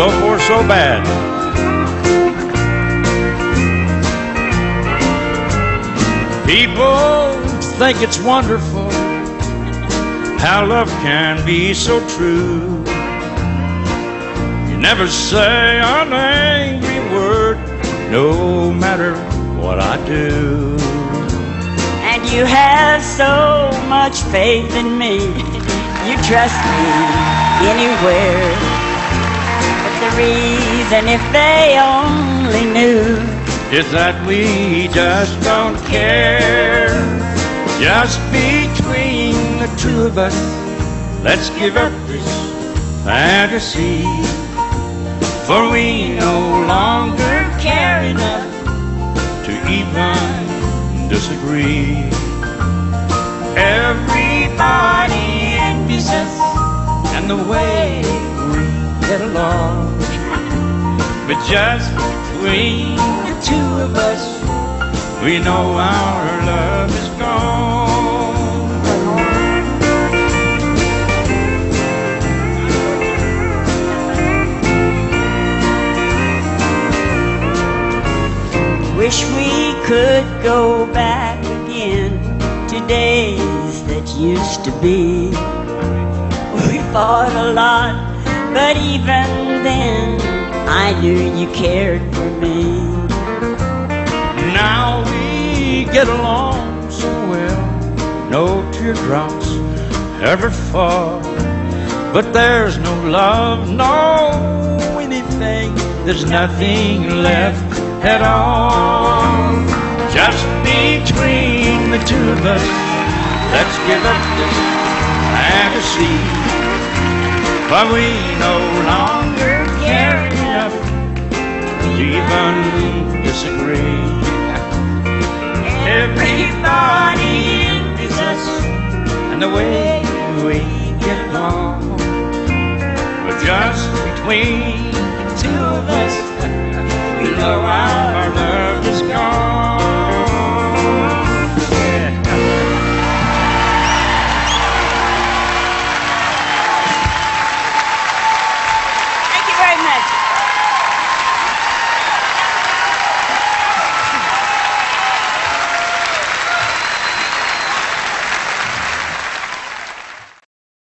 so poor, so bad. People think it's wonderful how love can be so true. You never say an angry word, no matter what I do. And you have so much faith in me. You trust me anywhere. Reason, if they only knew, is that we just don't care. Just between the two of us, let's give up this fantasy. For we no longer care enough to even disagree. Everybody envies us and the way we get along. But just between the two of us, we know our love is gone. Wish we could go back again to days that used to be. We fought a lot, but even then I knew you cared for me. Now we get along so well, no teardrops ever fall. But there's no love, no anything, there's nothing left at all. Just between the two of us, let's give up this fantasy. But we no longer care enough to even disagree. Everybody envies us and the way we get along. But just between the two of us,